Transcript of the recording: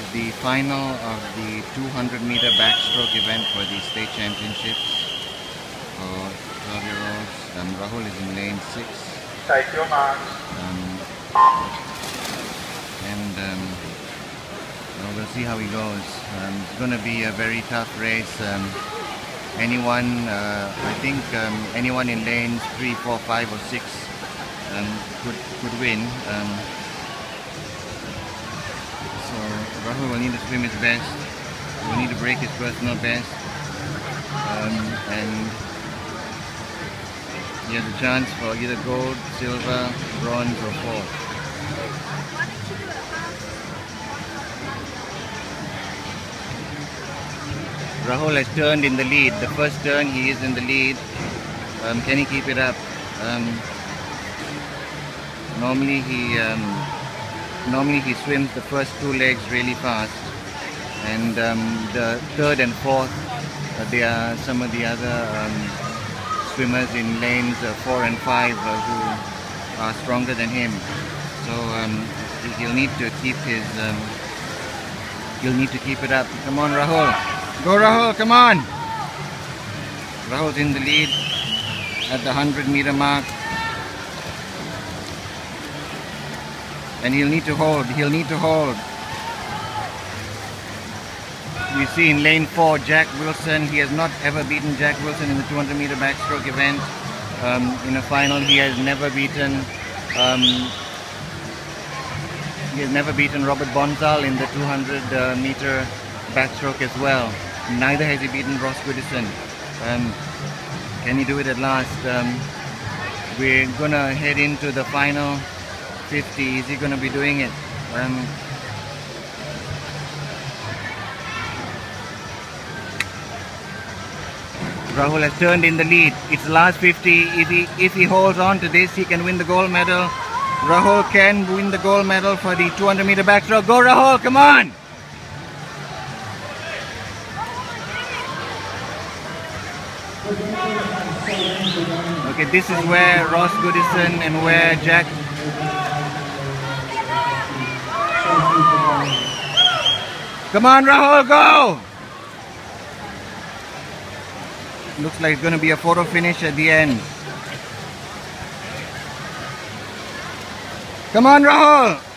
is the final of the 200 meter backstroke event for the state championships for 12 year olds. Um, Rahul is in lane 6. Take your marks. Um, and um, well, we'll see how he goes. Um, it's going to be a very tough race. Um, anyone, uh, I think um, anyone in lanes 3, 4, 5 or 6 um, could, could win. Rahul will need to swim his best. Will need to break his personal best. Um, and he has a chance for either gold, silver, bronze or fourth. Rahul has turned in the lead. The first turn he is in the lead. Um, can he keep it up? Um, normally he um, normally he swims the first two legs really fast, and um, the third and fourth uh, are some of the other um, swimmers in lanes uh, four and five uh, who are stronger than him. So um, he- he'll need to keep his um, he'll need to keep it up. Come on, Rahul. Go Rahul, come on! Rahul's in the lead at the 100 meter mark. And he'll need to hold, he'll need to hold. You see in lane 4, Jack Wilson, he has not ever beaten Jack Wilson in the 200 meter backstroke event. Um, in a final, he has never beaten um, he has never beaten Robert Bonzal in the 200 uh, meter backstroke as well. Neither has he beaten Ross Goodison. Um, can he do it at last? Um, we're gonna head into the final 50. Is he gonna be doing it? Um, Rahul has turned in the lead. It's the last 50. If he if he holds on to this, he can win the gold medal. Rahul can win the gold medal for the 200 meter backstroke. Go Rahul, come on! Okay, this is where Ross Goodison and where Jack. Come on, Rahul, go! Looks like it's going to be a photo finish at the end. Come on, Rahul!